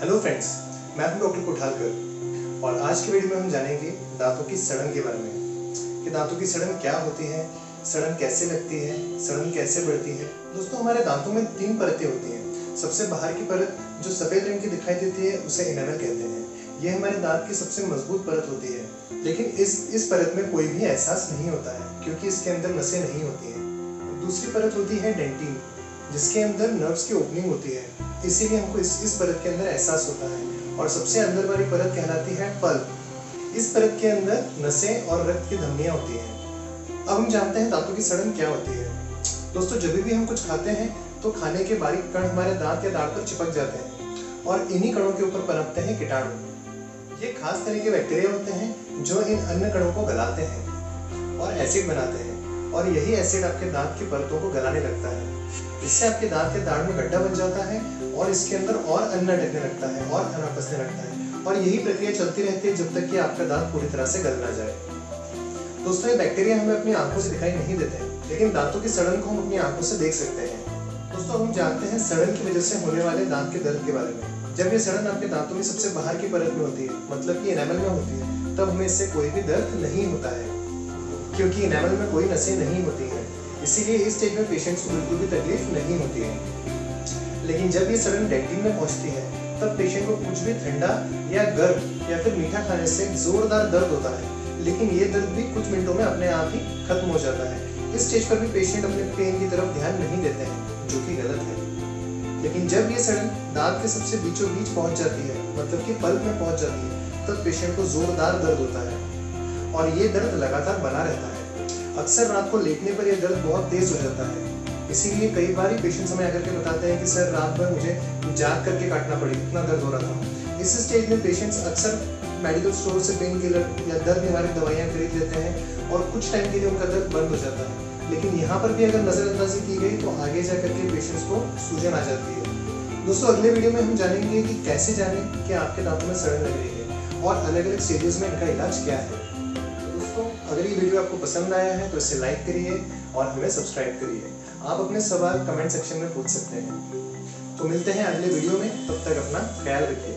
Friends मैं हूँ doctor कोठालकर और आज की वीडियो में हम जानेंगे दांतों की सड़न के बारे में कि दांतों की सड़न क्या होती है, सड़न कैसे लगती है, सड़न कैसे बढ़ती है। दोस्तों, हमारे दांतों में तीन परतें होती हैं। सबसे बाहर की परत, जो सफ़ेद रंग की दिखाई देती है, उसे इनेमल कहते हैं। यह हमारे दांत की सबसे मज़बूत परत होती है। लेकिन इस इस परत में कोई भी एहसास नहीं होता है, क्योंकि इसके अंदर नसें नहीं होती हैं। दूसरी परत होती है डेंटिन जिसके अंदर नर्व्स की ओपनिंग होती है। इसीलिए हमको इस इस परत के अंदर एहसास होता है। और सबसे अंदर वाली परत कहलाती है पल्प इस परत के अंदर नसें और रक्त की धमनियाँ होती हैं। अब हम जानते हैं दांतों की सड़न क्या होती है। दोस्तों, जब भी हम कुछ खाते हैं तो खाने के बारीक कण हमारे दांत या दांत पर चिपक जाते हैं और इन्हीं कणों के ऊपर पनपते हैं कीटाणु। ये खास तरह के बैक्टीरिया होते हैं, जो इन अन्य कणों को गलाते हैं और एसिड बनाते हैं। और यही एसिड आपके दांत की परतों को गलाने लगता है। इससे आपके दांत के दाढ़ में गड्ढा बन जाता है और इसके अंदर और अन्न अटकने लगता है और अन्न फंसने लगता है। और यही प्रक्रिया चलती रहती है जब तक कि आपका दांत पूरी तरह से गल ना जाए। दोस्तों, ये बैक्टीरिया हमें अपनी आँखों से दिखाई नहीं देते, लेकिन दांतों की सड़न को हम अपनी आँखों से देख सकते हैं। दोस्तों, हम जानते हैं सड़न की वजह से होने वाले दांत के दर्द के बारे में। जब ये सड़न आपके दांतों में सबसे बाहर की परत में होती है मतलब कि एनामल में होती है, तब हमें इससे कोई भी दर्द नहीं होता है। क्योंकि एनामल में कोई नसें नहीं होती हैं। इसीलिए इस स्टेज में पेशेंट्स को बिल्कुल भी तकलीफ़ नहीं होती है। लेकिन जब ये सडन डेंटिन में पहुँचती है, तब पेशेंट को कुछ भी ठंडा या गर्म या फिर मीठा खाने से जोरदार दर्द होता है। लेकिन ये दर्द भी कुछ मिनटों में अपने आप ही खत्म हो जाता है। इस स्टेज पर भी पेशेंट अपने पेन की तरफ़ ध्यान नहीं देते हैं, जो कि गलत है। लेकिन जब ये सड़न दांत के सबसे बीचों बीच पहुँच जाती है मतलब कि पल्प में पहुँच जाती है, तब पेशेंट को जोरदार दर्द होता है। और ये दर्द लगातार बना रहता है। अक्सर रात को लेटने पर यह दर्द बहुत तेज हो जाता है। इसीलिए कई बार ही पेशेंट्स हमें आकर के बताते हैं कि, सर, रात भर मुझे जाग करके काटना पड़ी, इतना दर्द हो रहा था। इस स्टेज में पेशेंट्स अक्सर मेडिकल स्टोर से पेन किलर या दर्द निवारक दवाइयाँ खरीद लेते हैं और कुछ टाइम के लिए उनका दर्द बंद हो जाता है। लेकिन यहाँ पर भी अगर नज़रअंदाजी की गई तो आगे जा करके पेशेंट्स को सूजन आ जाती है। दोस्तों, अगले वीडियो में हम जानेंगे कि कैसे जाने कि आपके दांतों में सड़न लग रही है और अलग अलग स्टेजेस में इनका इलाज क्या है। अगर ये वीडियो आपको पसंद आया है तो इसे लाइक करिए और हमें सब्सक्राइब करिए। आप अपने सवाल कमेंट सेक्शन में पूछ सकते हैं। तो मिलते हैं अगले वीडियो में, तब तक अपना ख्याल रखिए।